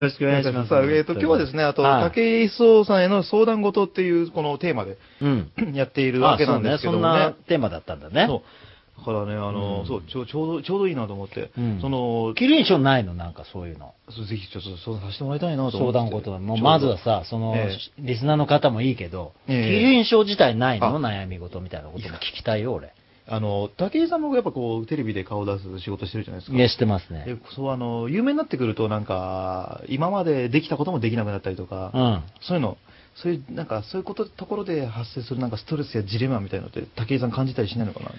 ろしくお願いします。さあ、えっ、と、今日はですね、あと、はい竹井壮さんへの相談事っていう、このテーマでうん。やっているわけなんですけどもあそうね。ね。そんなテーマだったんだね。そう。だからね、あの、うんそう、ちょちょうど、ちょうどいいなと思って、うんその、キリン賞ないの？なんかそういうの。そうぜひちょっと相談させてもらいたいなと思って。相談事は。もうまずはさ、その、えリスナーの方もいいけど、ええキリン賞自体ないの？あ悩み事みたいなことも聞きたいよ、俺。あの、武井さんもやっぱこう、テレビで顔出す仕事してるじゃないですか。いや、してますでね。そう、あの、有名になってくると、なんか、今までできたこともできなくなったりとか、うん。そういうの、そういう、なんか、そういうこと、ところで発生するなんかストレスやジレンマみたいなのって、武井さん感じたりしないのかな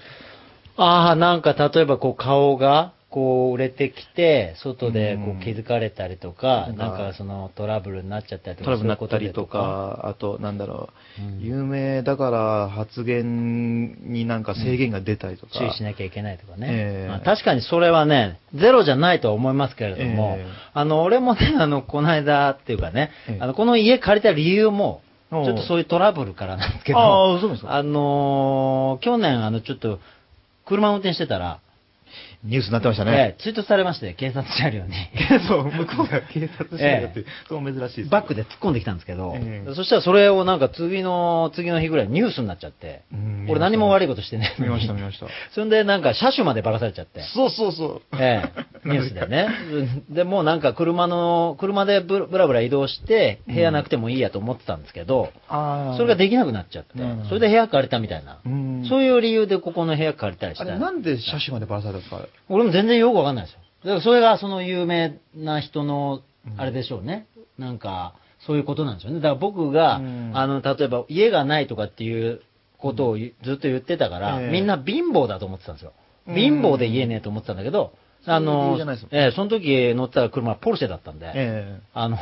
ああ、なんか例えばこう顔が、こう売れてきて、外でこう気づかれたりとか、なん。かなんかそのトラブルになっちゃったりとか、トラブルになったりとか、あと、なんだろう、うん。有名だから発言になんか制限が出たりとか。注意しなきゃいけないとかね。ええ。まあ確かにそれはね、ゼロじゃないとは思いますけれども、ええ。あの、俺もね、あの、この間っていうかね、ええ。あの、この家借りた理由も、ちょっとそういうトラブルからなんですけど、ああ、そうですか。あのー去年、あの、ちょっと、車運転してたら、ニュースになってましたね。ええツイートされまして、警察車両に。そう、向こうが警察車両って、そう珍しいです。バックで突っ込んできたんですけど、ええそしたらそれをなんか次の、次の日ぐらいニュースになっちゃって、うん俺何も悪いことしてね。見ました、見ました。それでなんか車種までばらされちゃって。そうそうそう。ええ、ニュースでね。うんで、もうなんか車の、車でぶぶらぶら移動して、部屋なくてもいいやと思ってたんですけど、ああ。それができなくなっちゃってうん、それで部屋借りたみたいな。うん。そういう理由でここの部屋借りたりしたなんで車種までばらされたんですか？俺も全然よくわかんないですよ。だからそれがその有名な人の、あれでしょうね。なんか、そういうことなんですよね。だから僕が、うんあの、例えば家がないとかっていうことを言ずっと言ってたから、ええみんな貧乏だと思ってたんですよ。うん貧乏で言えねえと思ってたんだけど、あのええその時乗ってた車はポルシェだったんで、えあの、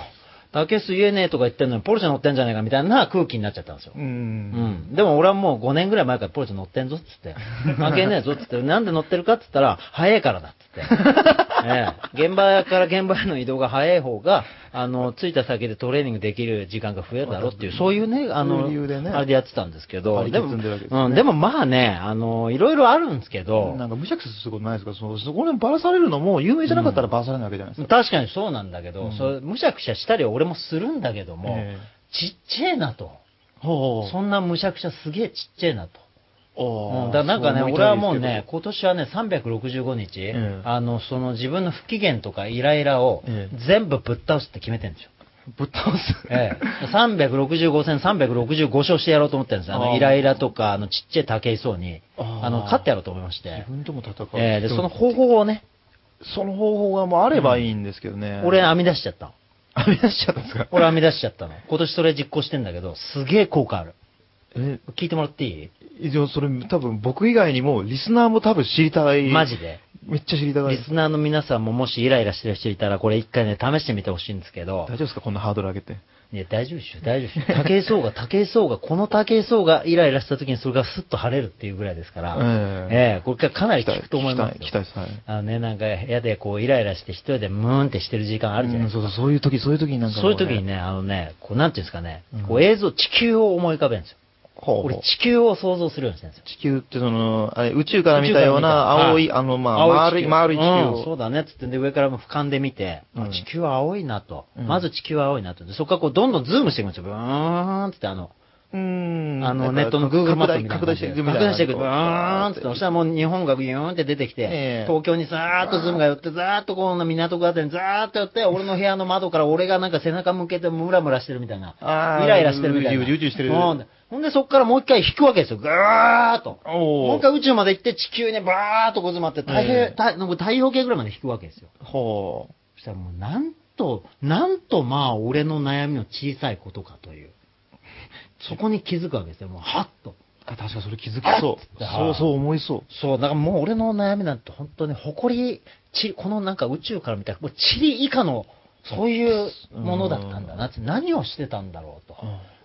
竹ス言えねえとか言ってんのにポルシェ乗ってんじゃないかみたいな空気になっちゃったんですよえ。う。うんん。でも俺はもう5年ぐらい前からポルシェ乗ってんぞっつって。関係ねえぞっつって。なんで乗ってるかっつったら、早いからだっつって。ええ。現場から現場への移動が早い方が、あの、着いた先でトレーニングできる時間が増えるだろうっていう、そういうね、あの、理由でね。あれでやってたんですけど、でも、ね。うん、でもまあね、あの、いろいろあるんですけど、なんか無茶苦茶することないですか？そのそこにばらされるのも、有名じゃなかったらばらされないわけじゃないですか？確かにそうなんだけど、うん。それむしゃくしゃしたりは俺もするんだけども、えちっちゃいなと。ほうそんなむしゃくしゃすげえちっちゃいなと。おうん、だからなんかね、俺はもうね、今年はね、365日、えあの、その自分の不機嫌とかイライラをええ全部ぶっ倒すって決めてるんですよ。ぶっ倒す？ええ、365戦365勝してやろうと思ってるんですよ。あのイライラとか、あのちっちゃい竹井壮に、あの、勝ってやろうと思いまして自。分とも戦う。ええで、その方法をね、その方法がもうあればいいんですけどね。俺編み出しちゃったの。編み出しちゃったんですか？俺編み出しちゃったの。今年それ実行してんだけど、すげえ効果ある。え、聞いてもらっていい？それ多分僕以外にも、リスナーも多分知りたい。マジで？めっちゃ知りたい。リスナーの皆さんももしイライラしてる人いたら、これ一回ね、試してみてほしいんですけど大、丈夫ですか？こんなハードル上げて。いや、大丈夫でしょ、大丈夫でしょ。武井壮が、武井壮が、この武井壮がイライラした時にそれがスッと晴れるっていうぐらいですから、えええこれかなり効くと思いますよ。期待、期待です。はい。あのね、なんか部屋でこうイライラして一人でムーンってしてる時間あるじゃないですか。うんそうそう、そういう時、そういう時になんかもそういう時にね、あのね、こうなんていうんですかね、うんこう映像、地球を思い浮かべるんですよ。ほう俺地球を想像するようにしてるんですよ。地球ってその、あれ、宇宙から見たような青い、あの、まあ、丸い、丸い地球うん、そを。うだねっつってんで上からも俯瞰で見て、地球は青いなと、うんまず地球は青いなと。でそこからこうどんどんズームしていくんですよ。ブーンってあの、うーんあのネットの Google マップ拡大していくみたいな。拡大していく。ブーンって、そしたらもう日本がビューンって出てきて、ええ東京にさーっとズームが寄って、ざーっとこの港区あたりにざーっと寄って、俺の部屋の窓から俺がなんか背中向けてムラムラしてるみたいな。イライラしてるみたいな。うじうじうじしてるうんほんでそっからもう一回引くわけですよ。ぐーっと。もう一回宇宙まで行って地球にバーっとこう詰まって太平、太陽系ぐらいまで引くわけですよ。ほう。そしたらもうなんと、なんとまあ俺の悩みの小さいことかという。そこに気づくわけですよ。もうはっと。あ、確かそれ気づきそう。てそうそう思いそう。そう、だからもう俺の悩みなんて本当に誇り、ちこのなんか宇宙から見たら、もう塵以下の、そういうものだったんだなって、何をしてたんだろうと。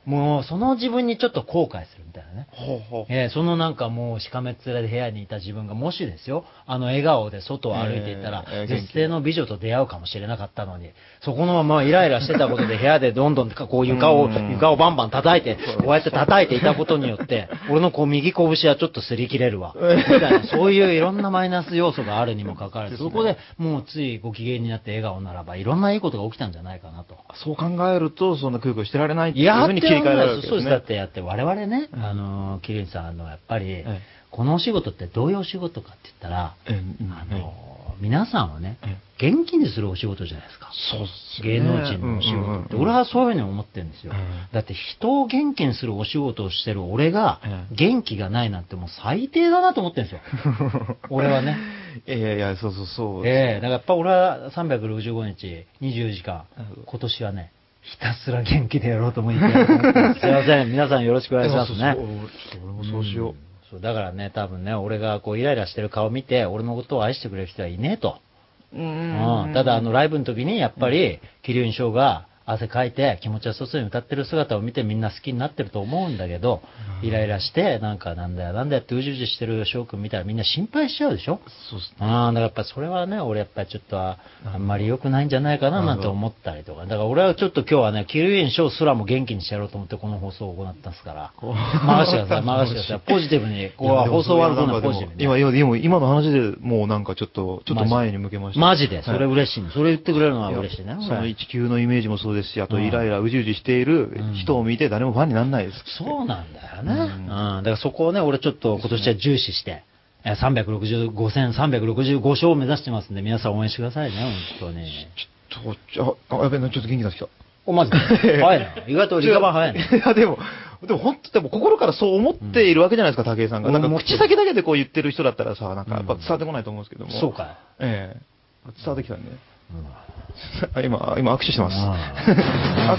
もうその自分にちょっと後悔するみたいなね。ほうほう。えーそのなんかもうしかめっ面で部屋にいた自分がもしですよ、あの笑顔で外を歩いていたら、えーえー絶世の美女と出会うかもしれなかったのに、そこのままイライラしてたことで部屋でどんどんこう床を、うん床をバンバン叩いて、こうやって叩いていたことによって、俺のこう右拳はちょっと擦り切れるわ。みたいな、そういういろんなマイナス要素があるにもかかわらず、そこでもうついご機嫌になって笑顔ならば、いろんないいことが起きたんじゃないかなと。そう考えると、そんな空空してられないっていうふうに切り替えられるわけそうです。ですね。だってやって、我々ね、うんあの、キリンさん、あの、やっぱり、えこのお仕事ってどういうお仕事かって言ったら、あの、皆さんをねえ、元気にするお仕事じゃないですか。そう芸能人のお仕事って、俺はそういうふうに思ってるんですよ。うんだって人を元気にするお仕事をしてる俺がええ。元気がないなんてもう最低だなと思ってるんですよ。俺はね。いやいやそうそうそう。ええ。だからやっぱ俺は365日、24時間。今年はね、ひたすら元気でやろうと思ってやろうと思ってますすいません。皆さんよろしくお願いしますね。そう俺もそうしよう。んそうだからね、多分ね、俺がこうイライラしてる顔見て、俺のことを愛してくれる人はいねえと。ううんただ、あの、ライブの時に、やっぱり、桐生翔が汗かいて気持ちよさそうに歌ってる姿を見てみんな好きになってると思うんだけど、うんイライラして、なんかなんだよなんだよってうじうじしてる翔くん見たらみんな心配しちゃうでしょ？そうっすね。ああ、だからやっぱそれはね、俺やっぱりちょっとああんまり良くないんじゃないかななんて思ったりとか。だから俺はちょっと今日はね、キルインショーすらも元気にしてやろうと思ってこの放送を行ったんですから。こう任せてください、任せてください。ポジティブに、ここは放送終わる頃にはポジティブに。今、今、今今の話でもうなんかちょっと、ちょっと前に向けました。マジで、それはい嬉しいの。それ言ってくれるのは嬉しいね。その俺一級のイメージもそうですし、あとうんイライラうじうじしている人を見て誰もファンにならないです。そうなんだよね。ううんん。だからそこをね、俺ちょっと今年は重視して、えー365戦365勝を目指してますんで、皆さん応援してくださいね、本当に。ちょっと、あ、あやべえな、ちょっと元気になってきた。お、マジで。早いな。意外とリカバー早いね。いや、でも、でも本当、でも心からそう思っているわけじゃないですか、武井さんが。なんか口先だけでこう言ってる人だったらさ、なんかやっぱ伝わってこないと思うんですけども。そうかい。ええ伝わってきたんで。うんあ今、今握手してます。うん